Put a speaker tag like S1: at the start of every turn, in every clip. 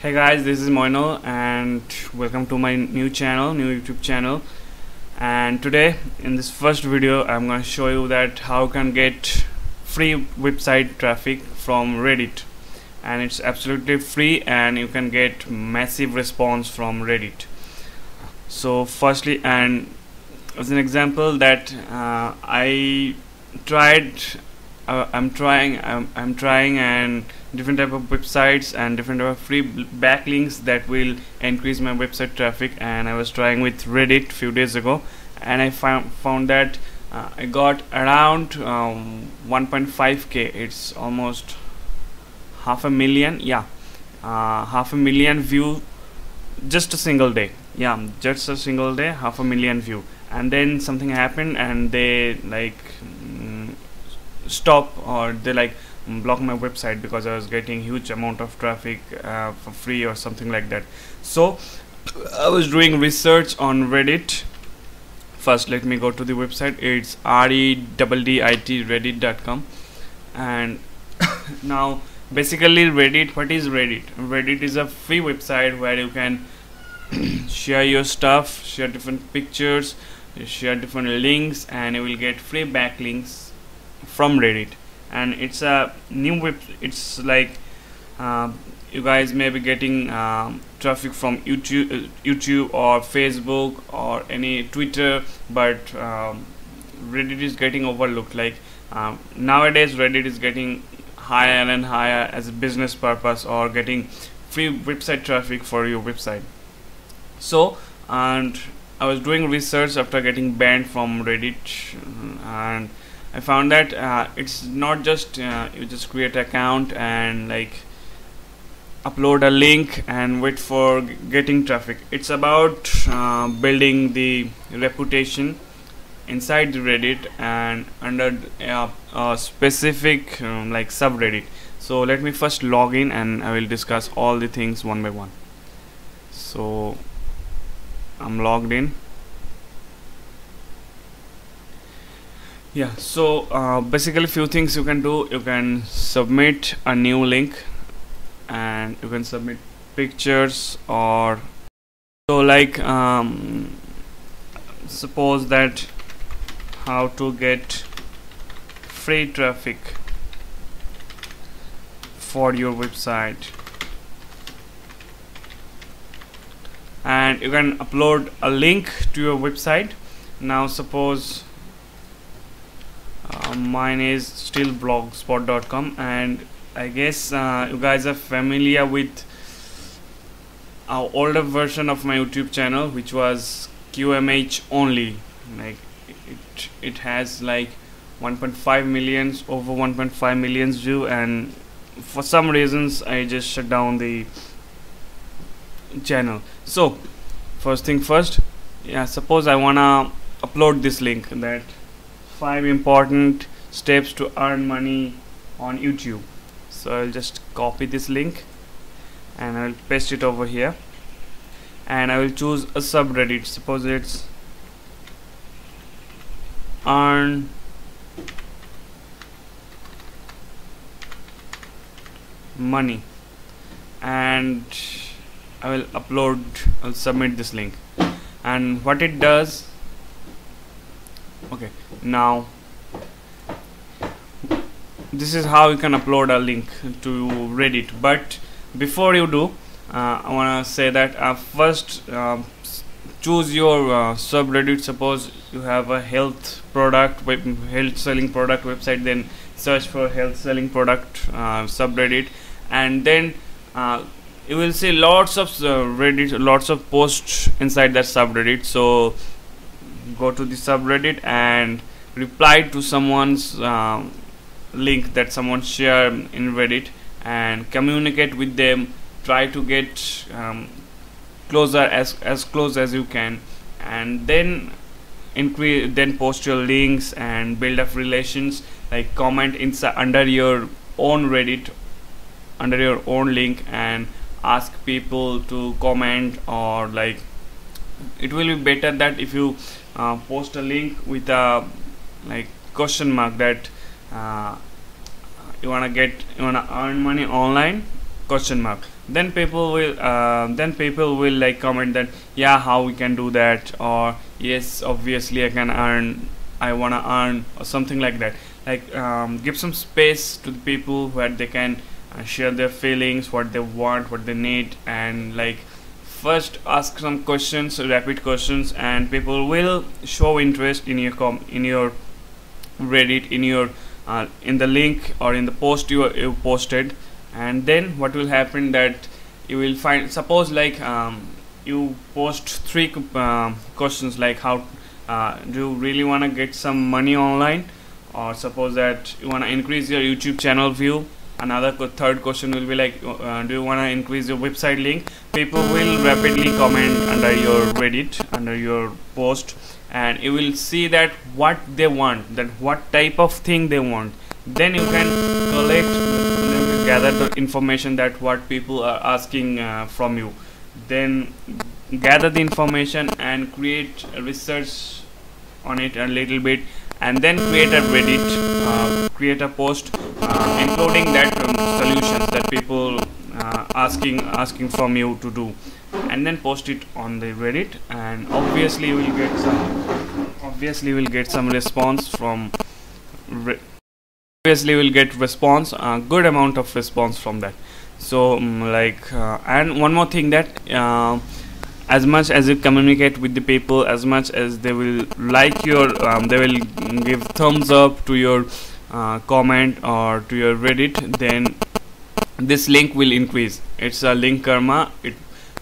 S1: Hey guys, this is Moino and welcome to my new channel, new YouTube channel. And today in this first video, I'm going to show you that how you can get free website traffic from Reddit. And it's absolutely free and you can get massive response from Reddit. So firstly, and as an example that uh, I tried uh, I'm trying I'm, I'm trying and different type of websites and different type of free backlinks that will increase my website traffic and I was trying with Reddit a few days ago and I found found that uh, I got around um, 1.5k it's almost half a million yeah uh, half a million view just a single day. Yeah just a single day half a million view. And then something happened and they like stop or they like block my website because I was getting huge amount of traffic uh, for free or something like that. So I was doing research on Reddit. First let me go to the website. It's reddit reddit.com and now basically Reddit what is Reddit? Reddit is a free website where you can share your stuff share different pictures share different links and you will get free backlinks from reddit and it's a new web it's like uh, you guys may be getting um, traffic from YouTube, uh, YouTube or Facebook or any Twitter, but um, Reddit is getting overlooked. Like um, nowadays, Reddit is getting higher and higher as a business purpose or getting free website traffic for your website. So, and I was doing research after getting banned from Reddit, and I found that uh, it's not just uh, you just create an account and like upload a link and wait for getting traffic. It's about uh, building the reputation inside the reddit and under uh, a specific um, like subreddit. So let me first log in and i will discuss all the things one by one. So i'm logged in yeah so uh, basically few things you can do. You can submit a new link and you can submit pictures or so like um, suppose that how to get free traffic for your website. And you can upload a link to your website. Now suppose uh, mine is still blogspot.com and I guess uh, you guys are familiar with our older version of my YouTube channel which was QMH only. Like it it has like 1.5 millions over 1.5 millions view and for some reasons I just shut down the channel. So first thing first yeah suppose I wanna upload this link that five important steps to earn money on YouTube. So I'll just copy this link and I'll paste it over here. And I will choose a subreddit. Suppose it's earn money. And I will upload I'll submit this link. And what it does okay now this is how you can upload a link to reddit. But before you do uh, I want to say that uh, first uh, choose your uh, subreddit. Suppose you have a health product health selling product website then search for health selling product uh, subreddit. And then uh, you will see lots of reddit lots of posts inside that subreddit. So go to the subreddit and reply to someone's um, link that someone shared in reddit and communicate with them. Try to get um, closer as as close as you can. And then increase then post your links and build up relations. Like comment inside under your own reddit under your own link and ask people to comment or like it will be better that if you uh, post a link with a like question mark that uh, you wanna get you wanna earn money online question mark. Then people will uh, then people will like comment that yeah how we can do that or yes obviously I can earn I wanna earn or something like that. Like um, give some space to the people where they can uh, share their feelings what they want what they need and like first ask some questions rapid questions and people will show interest in your com in your reddit in your uh, in the link or in the post you, you posted. And then what will happen that you will find suppose like um, you post three uh, questions like how uh, do you really want to get some money online? Or suppose that you want to increase your youtube channel view another third question will be like uh, do you want to increase your website link? People will rapidly comment under your reddit under your post and you will see that what they want that what type of thing they want. Then you can collect gather the information that what people are asking uh, from you. Then gather the information and create research on it a little bit and then create a reddit uh, create a post uh, including that um, solutions that people uh, asking asking from you to do and then post it on the reddit and obviously you will get some obviously will get some response from obviously will get response a good amount of response from that. So um, like uh, and one more thing that uh, as much as you communicate with the people as much as they will like your um, they will give thumbs up to your uh, comment or to your reddit then this link will increase. It's a link karma. It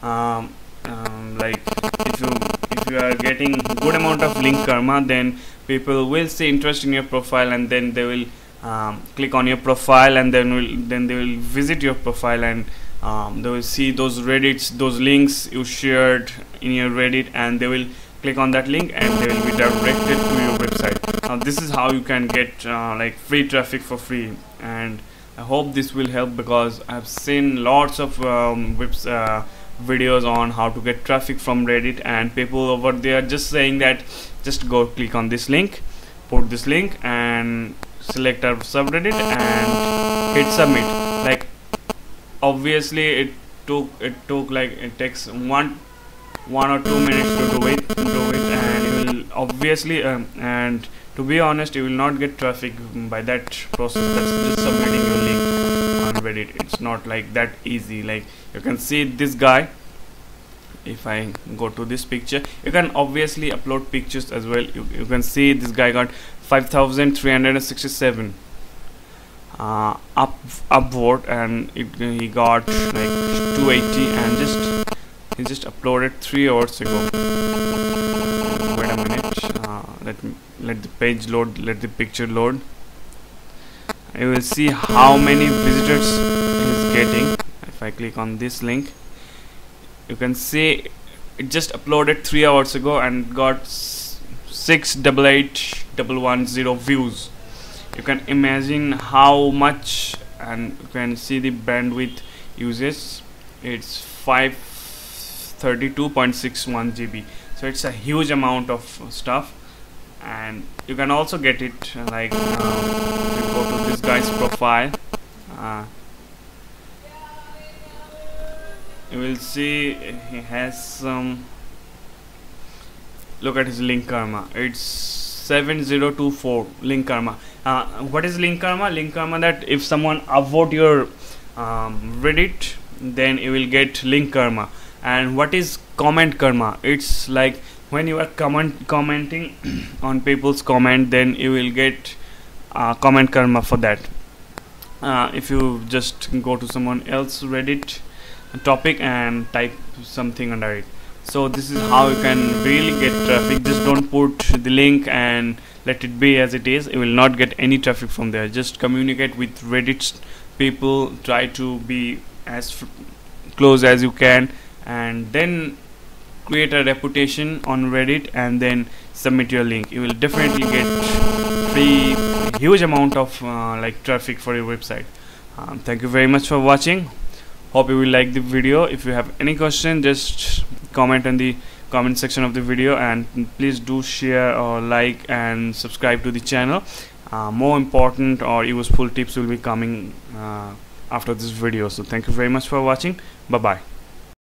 S1: um, um, like if you if you are getting good amount of link karma then people will see interest in your profile and then they will um, click on your profile and then will then they will visit your profile and um, they will see those reddits those links you shared in your reddit and they will click on that link and they will be directed to your website. Now this is how you can get uh, like free traffic for free. And I hope this will help because I've seen lots of um, uh, videos on how to get traffic from Reddit and people over there just saying that just go click on this link put this link and select our subreddit and hit submit obviously it took it took like it takes one one or two minutes to do it do it and will obviously um, and to be honest you will not get traffic by that process that's just submitting your link on reddit it's not like that easy. Like you can see this guy. If I go to this picture you can obviously upload pictures as well. You, you can see this guy got 5367 uh, up upward and it, he got like 280 and just he just uploaded three hours ago. Wait a minute uh, let me let the page load let the picture load. You will see how many visitors is getting if I click on this link. You can see it just uploaded three hours ago and got six double eight double one zero views you can imagine how much and you can see the bandwidth uses. It's 532.61 GB so it's a huge amount of stuff. And you can also get it like uh, you go to this guy's profile uh, you will see he has some look at his link karma. It's 7024 link karma. Uh, what is link karma? Link karma that if someone upvote your um, reddit then you will get link karma. And what is comment karma? It's like when you are comment commenting on people's comment then you will get uh, comment karma for that. Uh, if you just go to someone else reddit topic and type something under it so this is how you can really get traffic. Just don't put the link and let it be as it is. You will not get any traffic from there. Just communicate with reddit people. Try to be as close as you can and then create a reputation on reddit and then submit your link. You will definitely get free huge amount of uh, like traffic for your website. Um, thank you very much for watching. Hope you will like the video. If you have any question just comment in the comment section of the video and please do share or like and subscribe to the channel. Uh, more important or useful tips will be coming uh, after this video. So thank you very much for watching. Bye bye